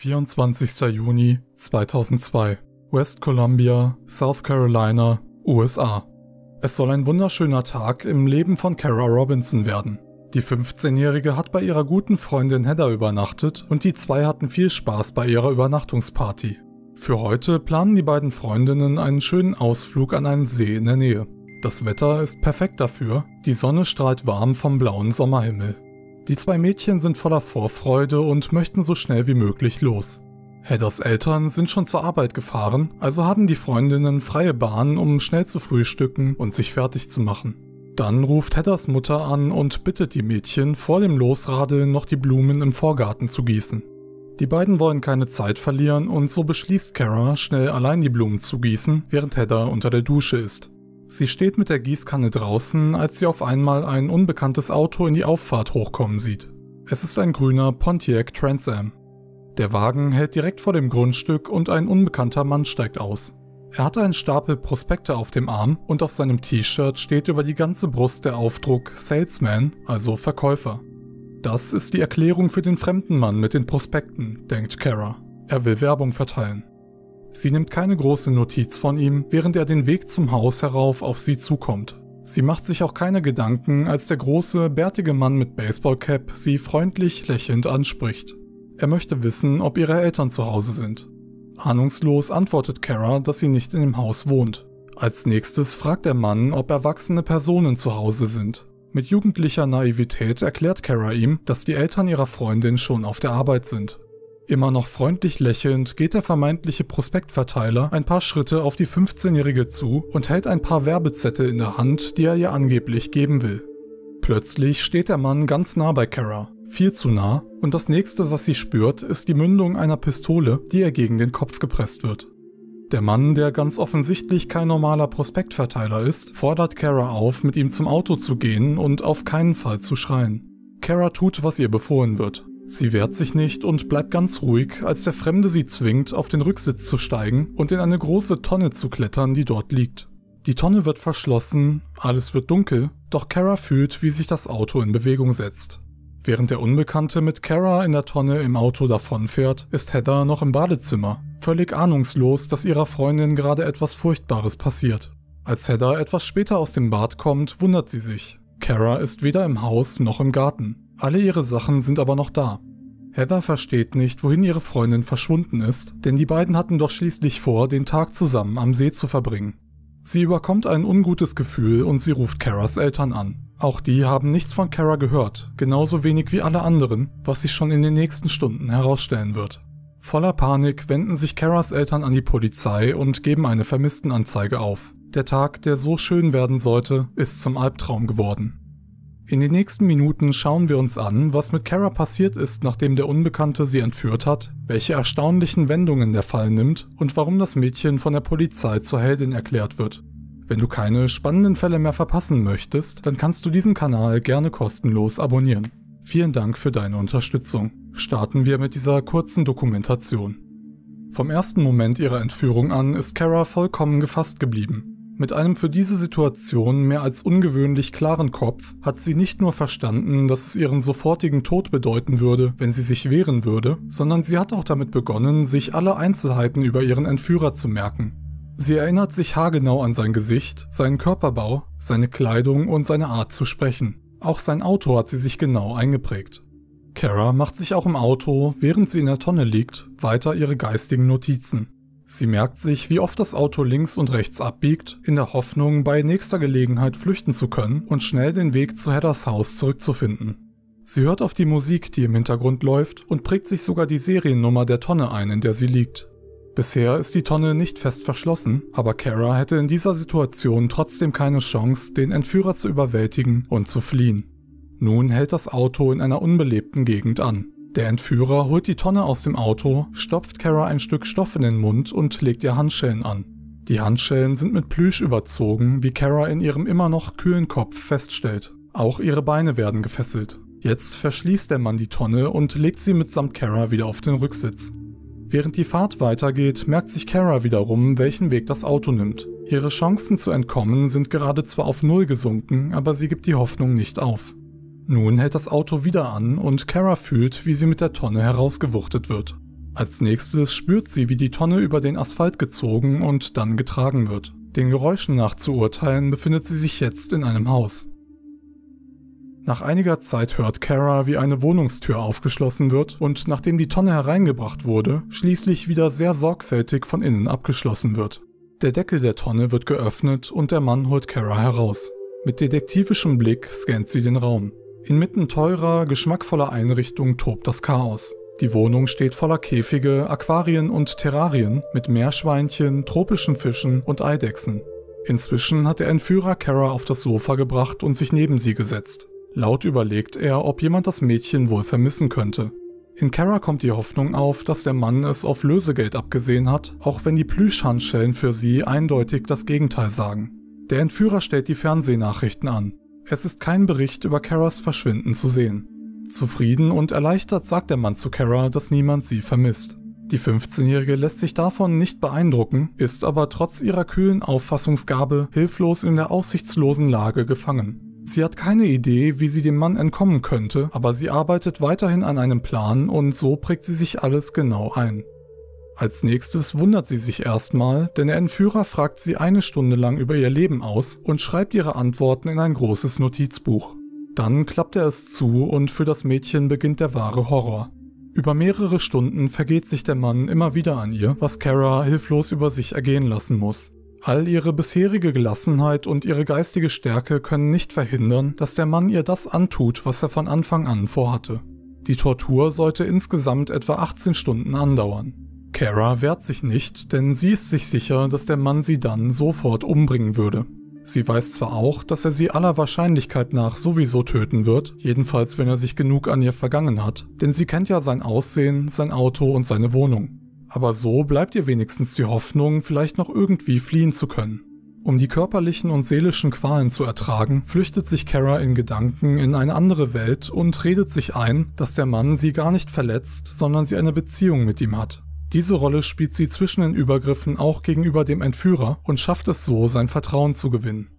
24. Juni 2002, West Columbia, South Carolina, USA. Es soll ein wunderschöner Tag im Leben von Kara Robinson werden. Die 15-Jährige hat bei ihrer guten Freundin Heather übernachtet und die zwei hatten viel Spaß bei ihrer Übernachtungsparty. Für heute planen die beiden Freundinnen einen schönen Ausflug an einen See in der Nähe. Das Wetter ist perfekt dafür, die Sonne strahlt warm vom blauen Sommerhimmel. Die zwei Mädchen sind voller Vorfreude und möchten so schnell wie möglich los. Heathers Eltern sind schon zur Arbeit gefahren, also haben die Freundinnen freie Bahn, um schnell zu frühstücken und sich fertig zu machen. Dann ruft Heathers Mutter an und bittet die Mädchen, vor dem Losradeln noch die Blumen im Vorgarten zu gießen. Die beiden wollen keine Zeit verlieren und so beschließt Kara, schnell allein die Blumen zu gießen, während Heather unter der Dusche ist. Sie steht mit der Gießkanne draußen, als sie auf einmal ein unbekanntes Auto in die Auffahrt hochkommen sieht. Es ist ein grüner Pontiac Trans Am. Der Wagen hält direkt vor dem Grundstück und ein unbekannter Mann steigt aus. Er hat einen Stapel Prospekte auf dem Arm und auf seinem T-Shirt steht über die ganze Brust der Aufdruck Salesman, also Verkäufer. Das ist die Erklärung für den fremden Mann mit den Prospekten, denkt Kara. Er will Werbung verteilen. Sie nimmt keine große Notiz von ihm, während er den Weg zum Haus herauf auf sie zukommt. Sie macht sich auch keine Gedanken, als der große, bärtige Mann mit Baseballcap sie freundlich lächelnd anspricht. Er möchte wissen, ob ihre Eltern zu Hause sind. Ahnungslos antwortet Kara, dass sie nicht in dem Haus wohnt. Als nächstes fragt der Mann, ob erwachsene Personen zu Hause sind. Mit jugendlicher Naivität erklärt Kara ihm, dass die Eltern ihrer Freundin schon auf der Arbeit sind. Immer noch freundlich lächelnd geht der vermeintliche Prospektverteiler ein paar Schritte auf die 15-Jährige zu und hält ein paar Werbezettel in der Hand, die er ihr angeblich geben will. Plötzlich steht der Mann ganz nah bei Kara, viel zu nah, und das nächste, was sie spürt, ist die Mündung einer Pistole, die ihr gegen den Kopf gepresst wird. Der Mann, der ganz offensichtlich kein normaler Prospektverteiler ist, fordert Kara auf, mit ihm zum Auto zu gehen und auf keinen Fall zu schreien. Kara tut, was ihr befohlen wird. Sie wehrt sich nicht und bleibt ganz ruhig, als der Fremde sie zwingt, auf den Rücksitz zu steigen und in eine große Tonne zu klettern, die dort liegt. Die Tonne wird verschlossen, alles wird dunkel, doch Kara fühlt, wie sich das Auto in Bewegung setzt. Während der Unbekannte mit Kara in der Tonne im Auto davonfährt, ist Heather noch im Badezimmer, völlig ahnungslos, dass ihrer Freundin gerade etwas Furchtbares passiert. Als Heather etwas später aus dem Bad kommt, wundert sie sich. Kara ist weder im Haus noch im Garten. Alle ihre Sachen sind aber noch da. Heather versteht nicht, wohin ihre Freundin verschwunden ist, denn die beiden hatten doch schließlich vor, den Tag zusammen am See zu verbringen. Sie überkommt ein ungutes Gefühl und sie ruft Karas Eltern an. Auch die haben nichts von Kara gehört, genauso wenig wie alle anderen, was sich schon in den nächsten Stunden herausstellen wird. Voller Panik wenden sich Karas Eltern an die Polizei und geben eine Vermisstenanzeige auf. Der Tag, der so schön werden sollte, ist zum Albtraum geworden. In den nächsten Minuten schauen wir uns an, was mit Kara passiert ist, nachdem der Unbekannte sie entführt hat, welche erstaunlichen Wendungen der Fall nimmt und warum das Mädchen von der Polizei zur Heldin erklärt wird. Wenn du keine spannenden Fälle mehr verpassen möchtest, dann kannst du diesen Kanal gerne kostenlos abonnieren. Vielen Dank für deine Unterstützung. Starten wir mit dieser kurzen Dokumentation. Vom ersten Moment ihrer Entführung an ist Kara vollkommen gefasst geblieben. Mit einem für diese Situation mehr als ungewöhnlich klaren Kopf hat sie nicht nur verstanden, dass es ihren sofortigen Tod bedeuten würde, wenn sie sich wehren würde, sondern sie hat auch damit begonnen, sich alle Einzelheiten über ihren Entführer zu merken. Sie erinnert sich haargenau an sein Gesicht, seinen Körperbau, seine Kleidung und seine Art zu sprechen. Auch sein Auto hat sie sich genau eingeprägt. Kara macht sich auch im Auto, während sie in der Tonne liegt, weiter ihre geistigen Notizen. Sie merkt sich, wie oft das Auto links und rechts abbiegt, in der Hoffnung, bei nächster Gelegenheit flüchten zu können und schnell den Weg zu Heathers Haus zurückzufinden. Sie hört auf die Musik, die im Hintergrund läuft, und prägt sich sogar die Seriennummer der Tonne ein, in der sie liegt. Bisher ist die Tonne nicht fest verschlossen, aber Kara hätte in dieser Situation trotzdem keine Chance, den Entführer zu überwältigen und zu fliehen. Nun hält das Auto in einer unbelebten Gegend an. Der Entführer holt die Tonne aus dem Auto, stopft Kara ein Stück Stoff in den Mund und legt ihr Handschellen an. Die Handschellen sind mit Plüsch überzogen, wie Kara in ihrem immer noch kühlen Kopf feststellt. Auch ihre Beine werden gefesselt. Jetzt verschließt der Mann die Tonne und legt sie mitsamt Kara wieder auf den Rücksitz. Während die Fahrt weitergeht, merkt sich Kara wiederum, welchen Weg das Auto nimmt. Ihre Chancen zu entkommen sind gerade zwar auf Null gesunken, aber sie gibt die Hoffnung nicht auf. Nun hält das Auto wieder an und Kara fühlt, wie sie mit der Tonne herausgewuchtet wird. Als nächstes spürt sie, wie die Tonne über den Asphalt gezogen und dann getragen wird. Den Geräuschen nach zu urteilen befindet sie sich jetzt in einem Haus. Nach einiger Zeit hört Kara, wie eine Wohnungstür aufgeschlossen wird und nachdem die Tonne hereingebracht wurde, schließlich wieder sehr sorgfältig von innen abgeschlossen wird. Der Deckel der Tonne wird geöffnet und der Mann holt Kara heraus. Mit detektivischem Blick scannt sie den Raum. Inmitten teurer, geschmackvoller Einrichtungen tobt das Chaos. Die Wohnung steht voller Käfige, Aquarien und Terrarien mit Meerschweinchen, tropischen Fischen und Eidechsen. Inzwischen hat der Entführer Kara auf das Sofa gebracht und sich neben sie gesetzt. Laut überlegt er, ob jemand das Mädchen wohl vermissen könnte. In Kara kommt die Hoffnung auf, dass der Mann es auf Lösegeld abgesehen hat, auch wenn die Plüschhandschellen für sie eindeutig das Gegenteil sagen. Der Entführer stellt die Fernsehnachrichten an. Es ist kein Bericht über Karas Verschwinden zu sehen. Zufrieden und erleichtert sagt der Mann zu Kara, dass niemand sie vermisst. Die 15-Jährige lässt sich davon nicht beeindrucken, ist aber trotz ihrer kühlen Auffassungsgabe hilflos in der aussichtslosen Lage gefangen. Sie hat keine Idee, wie sie dem Mann entkommen könnte, aber sie arbeitet weiterhin an einem Plan und so prägt sie sich alles genau ein. Als nächstes wundert sie sich erstmal, denn der Entführer fragt sie eine Stunde lang über ihr Leben aus und schreibt ihre Antworten in ein großes Notizbuch. Dann klappt er es zu und für das Mädchen beginnt der wahre Horror. Über mehrere Stunden vergeht sich der Mann immer wieder an ihr, was Kara hilflos über sich ergehen lassen muss. All ihre bisherige Gelassenheit und ihre geistige Stärke können nicht verhindern, dass der Mann ihr das antut, was er von Anfang an vorhatte. Die Tortur sollte insgesamt etwa 18 Stunden andauern. Kara wehrt sich nicht, denn sie ist sich sicher, dass der Mann sie dann sofort umbringen würde. Sie weiß zwar auch, dass er sie aller Wahrscheinlichkeit nach sowieso töten wird, jedenfalls wenn er sich genug an ihr vergangen hat, denn sie kennt ja sein Aussehen, sein Auto und seine Wohnung. Aber so bleibt ihr wenigstens die Hoffnung, vielleicht noch irgendwie fliehen zu können. Um die körperlichen und seelischen Qualen zu ertragen, flüchtet sich Kara in Gedanken in eine andere Welt und redet sich ein, dass der Mann sie gar nicht verletzt, sondern sie eine Beziehung mit ihm hat. Diese Rolle spielt sie zwischen den Übergriffen auch gegenüber dem Entführer und schafft es so, sein Vertrauen zu gewinnen.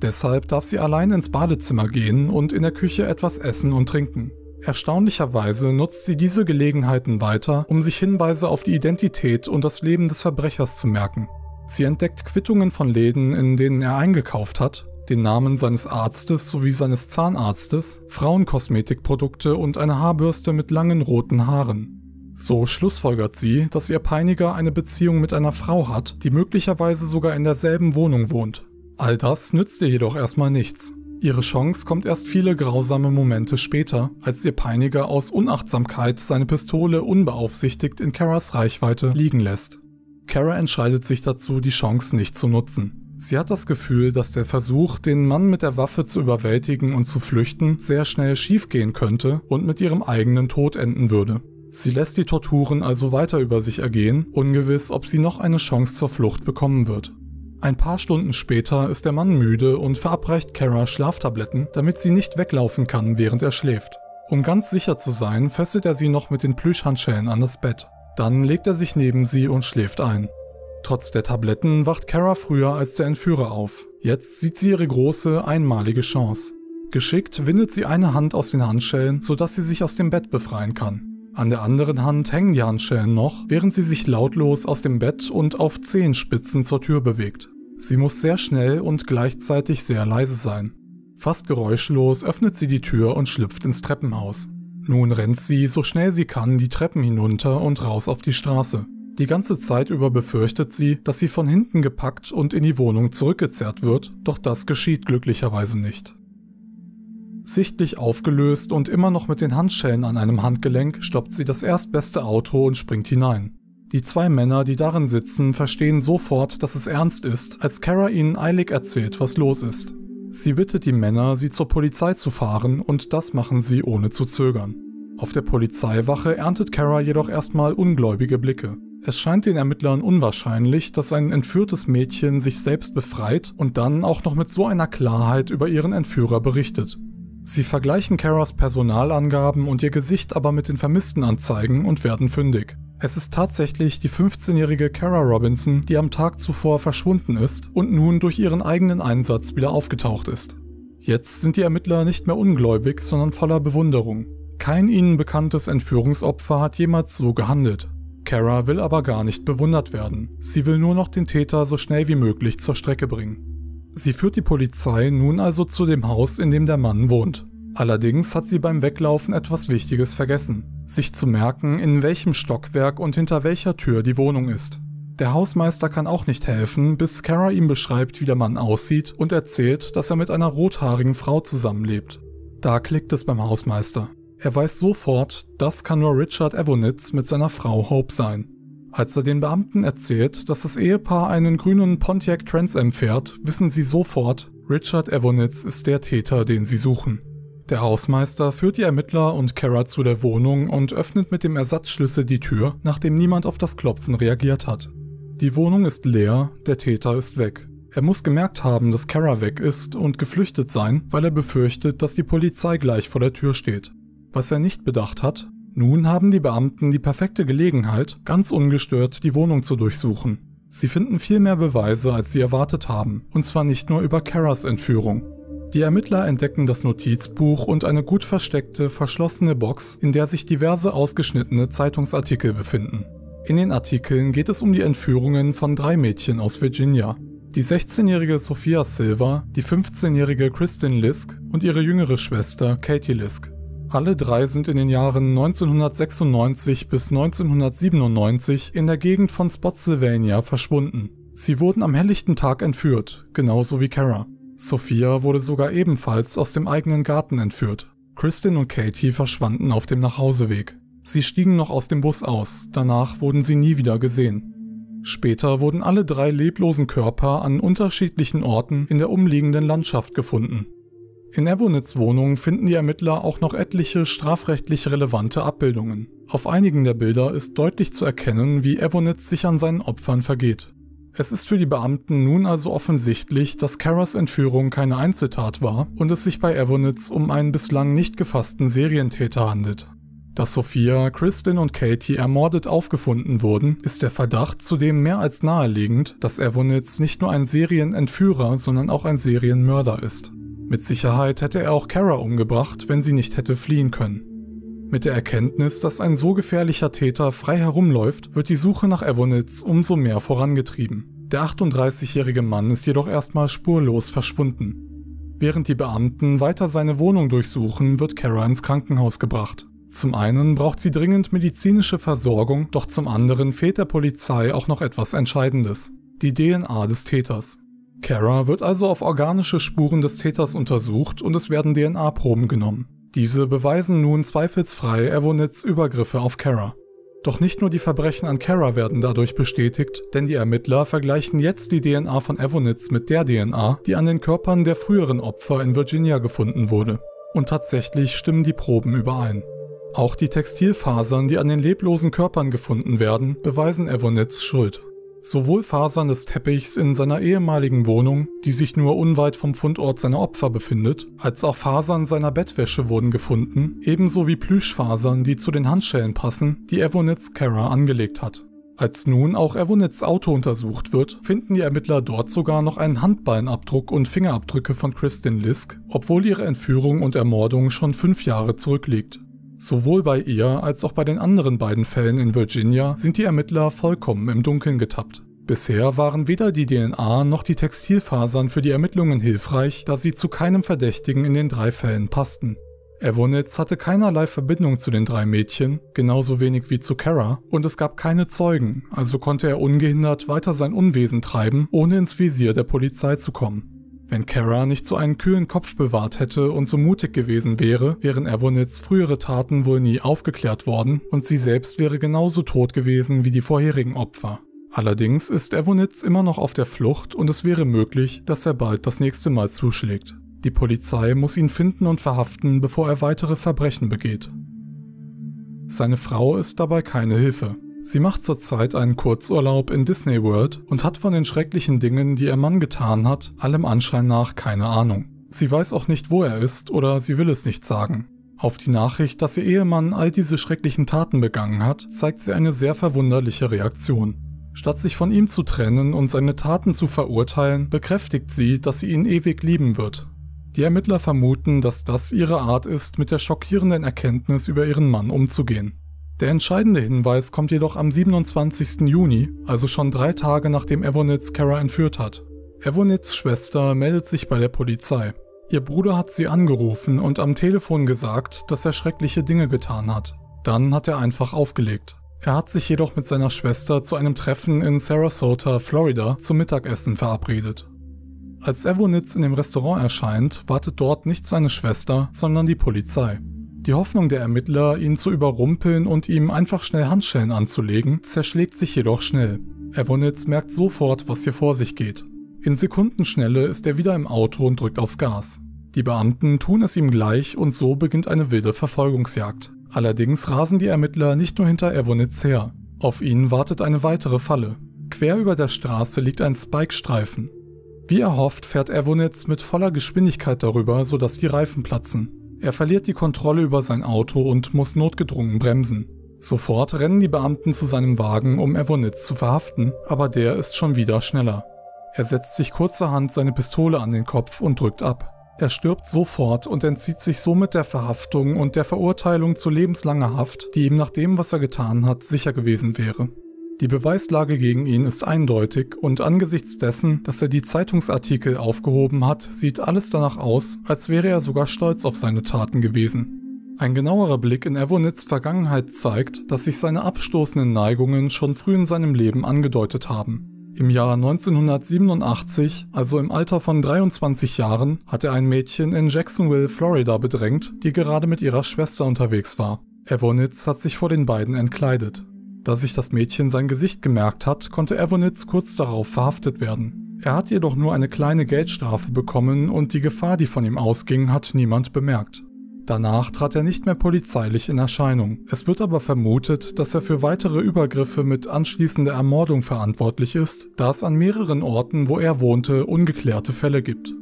Deshalb darf sie allein ins Badezimmer gehen und in der Küche etwas essen und trinken. Erstaunlicherweise nutzt sie diese Gelegenheiten weiter, um sich Hinweise auf die Identität und das Leben des Verbrechers zu merken. Sie entdeckt Quittungen von Läden, in denen er eingekauft hat, den Namen seines Arztes sowie seines Zahnarztes, Frauenkosmetikprodukte und eine Haarbürste mit langen roten Haaren. So schlussfolgert sie, dass ihr Peiniger eine Beziehung mit einer Frau hat, die möglicherweise sogar in derselben Wohnung wohnt. All das nützt ihr jedoch erstmal nichts. Ihre Chance kommt erst viele grausame Momente später, als ihr Peiniger aus Unachtsamkeit seine Pistole unbeaufsichtigt in Karas Reichweite liegen lässt. Kara entscheidet sich dazu, die Chance nicht zu nutzen. Sie hat das Gefühl, dass der Versuch, den Mann mit der Waffe zu überwältigen und zu flüchten, sehr schnell schiefgehen könnte und mit ihrem eigenen Tod enden würde. Sie lässt die Torturen also weiter über sich ergehen, ungewiss, ob sie noch eine Chance zur Flucht bekommen wird. Ein paar Stunden später ist der Mann müde und verabreicht Kara Schlaftabletten, damit sie nicht weglaufen kann, während er schläft. Um ganz sicher zu sein, fesselt er sie noch mit den Plüschhandschellen an das Bett. Dann legt er sich neben sie und schläft ein. Trotz der Tabletten wacht Kara früher als der Entführer auf. Jetzt sieht sie ihre große, einmalige Chance. Geschickt windet sie eine Hand aus den Handschellen, sodass sie sich aus dem Bett befreien kann. An der anderen Hand hängen die Handschellen noch, während sie sich lautlos aus dem Bett und auf Zehenspitzen zur Tür bewegt. Sie muss sehr schnell und gleichzeitig sehr leise sein. Fast geräuschlos öffnet sie die Tür und schlüpft ins Treppenhaus. Nun rennt sie, so schnell sie kann, die Treppen hinunter und raus auf die Straße. Die ganze Zeit über befürchtet sie, dass sie von hinten gepackt und in die Wohnung zurückgezerrt wird, doch das geschieht glücklicherweise nicht. Sichtlich aufgelöst und immer noch mit den Handschellen an einem Handgelenk stoppt sie das erstbeste Auto und springt hinein. Die zwei Männer, die darin sitzen, verstehen sofort, dass es ernst ist, als Kara ihnen eilig erzählt, was los ist. Sie bittet die Männer, sie zur Polizei zu fahren und das machen sie ohne zu zögern. Auf der Polizeiwache erntet Kara jedoch erstmal ungläubige Blicke. Es scheint den Ermittlern unwahrscheinlich, dass ein entführtes Mädchen sich selbst befreit und dann auch noch mit so einer Klarheit über ihren Entführer berichtet. Sie vergleichen Karas Personalangaben und ihr Gesicht aber mit den vermissten Anzeigen und werden fündig. Es ist tatsächlich die 15-jährige Kara Robinson, die am Tag zuvor verschwunden ist und nun durch ihren eigenen Einsatz wieder aufgetaucht ist. Jetzt sind die Ermittler nicht mehr ungläubig, sondern voller Bewunderung. Kein ihnen bekanntes Entführungsopfer hat jemals so gehandelt. Kara will aber gar nicht bewundert werden. Sie will nur noch den Täter so schnell wie möglich zur Strecke bringen. Sie führt die Polizei nun also zu dem Haus, in dem der Mann wohnt. Allerdings hat sie beim Weglaufen etwas Wichtiges vergessen. Sich zu merken, in welchem Stockwerk und hinter welcher Tür die Wohnung ist. Der Hausmeister kann auch nicht helfen, bis Kara ihm beschreibt, wie der Mann aussieht und erzählt, dass er mit einer rothaarigen Frau zusammenlebt. Da klickt es beim Hausmeister. Er weiß sofort, das kann nur Richard Evonitz mit seiner Frau Hope sein. Als er den Beamten erzählt, dass das Ehepaar einen grünen Pontiac Trans Am fährt, wissen sie sofort, Richard Evonitz ist der Täter, den sie suchen. Der Hausmeister führt die Ermittler und Kara zu der Wohnung und öffnet mit dem Ersatzschlüssel die Tür, nachdem niemand auf das Klopfen reagiert hat. Die Wohnung ist leer, der Täter ist weg. Er muss gemerkt haben, dass Kara weg ist und geflüchtet sein, weil er befürchtet, dass die Polizei gleich vor der Tür steht. Was er nicht bedacht hat, nun haben die Beamten die perfekte Gelegenheit, ganz ungestört die Wohnung zu durchsuchen. Sie finden viel mehr Beweise, als sie erwartet haben, und zwar nicht nur über Karas Entführung. Die Ermittler entdecken das Notizbuch und eine gut versteckte, verschlossene Box, in der sich diverse ausgeschnittene Zeitungsartikel befinden. In den Artikeln geht es um die Entführungen von drei Mädchen aus Virginia. Die 16-jährige Sophia Silver, die 15-jährige Kristin Lisk und ihre jüngere Schwester Katie Lisk. Alle drei sind in den Jahren 1996 bis 1997 in der Gegend von Spotsylvania verschwunden. Sie wurden am helllichten Tag entführt, genauso wie Kara. Sophia wurde sogar ebenfalls aus dem eigenen Garten entführt. Kristin und Katie verschwanden auf dem Nachhauseweg. Sie stiegen noch aus dem Bus aus, danach wurden sie nie wieder gesehen. Später wurden alle drei leblosen Körper an unterschiedlichen Orten in der umliegenden Landschaft gefunden. In Evonits Wohnung finden die Ermittler auch noch etliche strafrechtlich relevante Abbildungen. Auf einigen der Bilder ist deutlich zu erkennen, wie Evonitz sich an seinen Opfern vergeht. Es ist für die Beamten nun also offensichtlich, dass Karas Entführung keine Einzeltat war und es sich bei Evonitz um einen bislang nicht gefassten Serientäter handelt. Dass Sophia, Kristin und Katie ermordet aufgefunden wurden, ist der Verdacht zudem mehr als naheliegend, dass Evonitz nicht nur ein Serienentführer, sondern auch ein Serienmörder ist. Mit Sicherheit hätte er auch Kara umgebracht, wenn sie nicht hätte fliehen können. Mit der Erkenntnis, dass ein so gefährlicher Täter frei herumläuft, wird die Suche nach Evonitz umso mehr vorangetrieben. Der 38-jährige Mann ist jedoch erstmal spurlos verschwunden. Während die Beamten weiter seine Wohnung durchsuchen, wird Kara ins Krankenhaus gebracht. Zum einen braucht sie dringend medizinische Versorgung, doch zum anderen fehlt der Polizei auch noch etwas Entscheidendes. Die DNA des Täters. Kara wird also auf organische Spuren des Täters untersucht und es werden DNA-Proben genommen. Diese beweisen nun zweifelsfrei Evonits Übergriffe auf Kara. Doch nicht nur die Verbrechen an Kara werden dadurch bestätigt, denn die Ermittler vergleichen jetzt die DNA von Evonitz mit der DNA, die an den Körpern der früheren Opfer in Virginia gefunden wurde. Und tatsächlich stimmen die Proben überein. Auch die Textilfasern, die an den leblosen Körpern gefunden werden, beweisen Evonitz Schuld. Sowohl Fasern des Teppichs in seiner ehemaligen Wohnung, die sich nur unweit vom Fundort seiner Opfer befindet, als auch Fasern seiner Bettwäsche wurden gefunden, ebenso wie Plüschfasern, die zu den Handschellen passen, die Evonitz Kara angelegt hat. Als nun auch Evonitz Auto untersucht wird, finden die Ermittler dort sogar noch einen Handballenabdruck und Fingerabdrücke von Kristin Lisk, obwohl ihre Entführung und Ermordung schon fünf Jahre zurückliegt. Sowohl bei ihr als auch bei den anderen beiden Fällen in Virginia sind die Ermittler vollkommen im Dunkeln getappt. Bisher waren weder die DNA noch die Textilfasern für die Ermittlungen hilfreich, da sie zu keinem Verdächtigen in den drei Fällen passten. Evonitz hatte keinerlei Verbindung zu den drei Mädchen, genauso wenig wie zu Kara, und es gab keine Zeugen, also konnte er ungehindert weiter sein Unwesen treiben, ohne ins Visier der Polizei zu kommen. Wenn Kara nicht so einen kühlen Kopf bewahrt hätte und so mutig gewesen wäre, wären Evonits frühere Taten wohl nie aufgeklärt worden und sie selbst wäre genauso tot gewesen wie die vorherigen Opfer. Allerdings ist Evonitz immer noch auf der Flucht und es wäre möglich, dass er bald das nächste Mal zuschlägt. Die Polizei muss ihn finden und verhaften, bevor er weitere Verbrechen begeht. Seine Frau ist dabei keine Hilfe. Sie macht zurzeit einen Kurzurlaub in Disney World und hat von den schrecklichen Dingen, die ihr Mann getan hat, allem Anschein nach keine Ahnung. Sie weiß auch nicht, wo er ist oder sie will es nicht sagen. Auf die Nachricht, dass ihr Ehemann all diese schrecklichen Taten begangen hat, zeigt sie eine sehr verwunderliche Reaktion. Statt sich von ihm zu trennen und seine Taten zu verurteilen, bekräftigt sie, dass sie ihn ewig lieben wird. Die Ermittler vermuten, dass das ihre Art ist, mit der schockierenden Erkenntnis über ihren Mann umzugehen. Der entscheidende Hinweis kommt jedoch am 27. Juni, also schon drei Tage nachdem Evonitz Kara entführt hat. Evonitz Schwester meldet sich bei der Polizei. Ihr Bruder hat sie angerufen und am Telefon gesagt, dass er schreckliche Dinge getan hat. Dann hat er einfach aufgelegt. Er hat sich jedoch mit seiner Schwester zu einem Treffen in Sarasota, Florida zum Mittagessen verabredet. Als Evonitz in dem Restaurant erscheint, wartet dort nicht seine Schwester, sondern die Polizei. Die Hoffnung der Ermittler, ihn zu überrumpeln und ihm einfach schnell Handschellen anzulegen, zerschlägt sich jedoch schnell. Evonitz merkt sofort, was hier vor sich geht. In Sekundenschnelle ist er wieder im Auto und drückt aufs Gas. Die Beamten tun es ihm gleich und so beginnt eine wilde Verfolgungsjagd. Allerdings rasen die Ermittler nicht nur hinter Evonitz her. Auf ihn wartet eine weitere Falle. Quer über der Straße liegt ein Spike-Streifen. Wie erhofft fährt Evonitz mit voller Geschwindigkeit darüber, sodass die Reifen platzen. Er verliert die Kontrolle über sein Auto und muss notgedrungen bremsen. Sofort rennen die Beamten zu seinem Wagen, um Evonitz zu verhaften, aber der ist schon wieder schneller. Er setzt sich kurzerhand seine Pistole an den Kopf und drückt ab. Er stirbt sofort und entzieht sich somit der Verhaftung und der Verurteilung zu lebenslanger Haft, die ihm nach dem, was er getan hat, sicher gewesen wäre. Die Beweislage gegen ihn ist eindeutig und angesichts dessen, dass er die Zeitungsartikel aufgehoben hat, sieht alles danach aus, als wäre er sogar stolz auf seine Taten gewesen. Ein genauerer Blick in Evonitz Vergangenheit zeigt, dass sich seine abstoßenden Neigungen schon früh in seinem Leben angedeutet haben. Im Jahr 1987, also im Alter von 23 Jahren, hat er ein Mädchen in Jacksonville, Florida bedrängt, die gerade mit ihrer Schwester unterwegs war. Evonitz hat sich vor den beiden entkleidet. Da sich das Mädchen sein Gesicht gemerkt hat, konnte Evonitz kurz darauf verhaftet werden. Er hat jedoch nur eine kleine Geldstrafe bekommen und die Gefahr, die von ihm ausging, hat niemand bemerkt. Danach trat er nicht mehr polizeilich in Erscheinung. Es wird aber vermutet, dass er für weitere Übergriffe mit anschließender Ermordung verantwortlich ist, da es an mehreren Orten, wo er wohnte, ungeklärte Fälle gibt.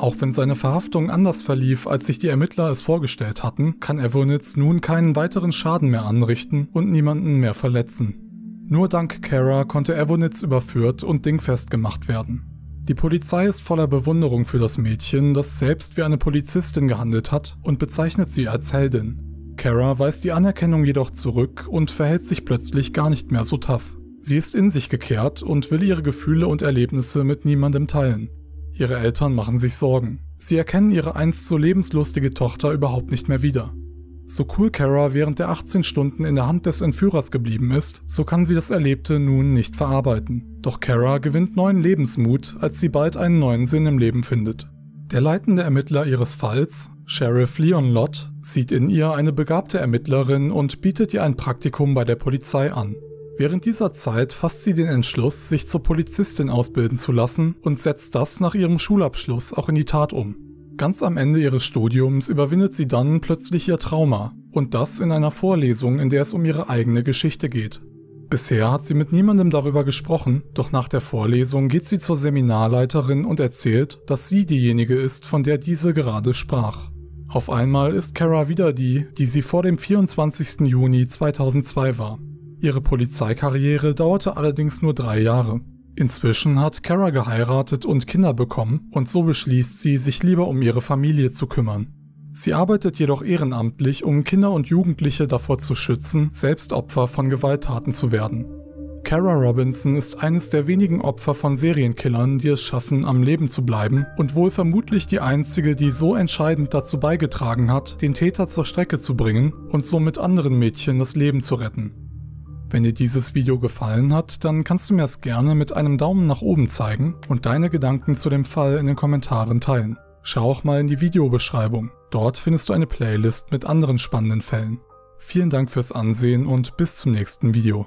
Auch wenn seine Verhaftung anders verlief, als sich die Ermittler es vorgestellt hatten, kann Evonitz nun keinen weiteren Schaden mehr anrichten und niemanden mehr verletzen. Nur dank Kara konnte Evonitz überführt und dingfest gemacht werden. Die Polizei ist voller Bewunderung für das Mädchen, das selbst wie eine Polizistin gehandelt hat und bezeichnet sie als Heldin. Kara weist die Anerkennung jedoch zurück und verhält sich plötzlich gar nicht mehr so tough. Sie ist in sich gekehrt und will ihre Gefühle und Erlebnisse mit niemandem teilen. Ihre Eltern machen sich Sorgen. Sie erkennen ihre einst so lebenslustige Tochter überhaupt nicht mehr wieder. So cool Kara während der 18 Stunden in der Hand des Entführers geblieben ist, so kann sie das Erlebte nun nicht verarbeiten. Doch Kara gewinnt neuen Lebensmut, als sie bald einen neuen Sinn im Leben findet. Der leitende Ermittler ihres Falls, Sheriff Leon Lott, sieht in ihr eine begabte Ermittlerin und bietet ihr ein Praktikum bei der Polizei an. Während dieser Zeit fasst sie den Entschluss, sich zur Polizistin ausbilden zu lassen und setzt das nach ihrem Schulabschluss auch in die Tat um. Ganz am Ende ihres Studiums überwindet sie dann plötzlich ihr Trauma und das in einer Vorlesung, in der es um ihre eigene Geschichte geht. Bisher hat sie mit niemandem darüber gesprochen, doch nach der Vorlesung geht sie zur Seminarleiterin und erzählt, dass sie diejenige ist, von der diese gerade sprach. Auf einmal ist Kara wieder die, die sie vor dem 24. Juni 2002 war. Ihre Polizeikarriere dauerte allerdings nur drei Jahre. Inzwischen hat Kara geheiratet und Kinder bekommen und so beschließt sie, sich lieber um ihre Familie zu kümmern. Sie arbeitet jedoch ehrenamtlich, um Kinder und Jugendliche davor zu schützen, selbst Opfer von Gewalttaten zu werden. Kara Robinson ist eines der wenigen Opfer von Serienkillern, die es schaffen, am Leben zu bleiben und wohl vermutlich die einzige, die so entscheidend dazu beigetragen hat, den Täter zur Strecke zu bringen und somit anderen Mädchen das Leben zu retten. Wenn dir dieses Video gefallen hat, dann kannst du mir es gerne mit einem Daumen nach oben zeigen und deine Gedanken zu dem Fall in den Kommentaren teilen. Schau auch mal in die Videobeschreibung. Dort findest du eine Playlist mit anderen spannenden Fällen. Vielen Dank fürs Ansehen und bis zum nächsten Video.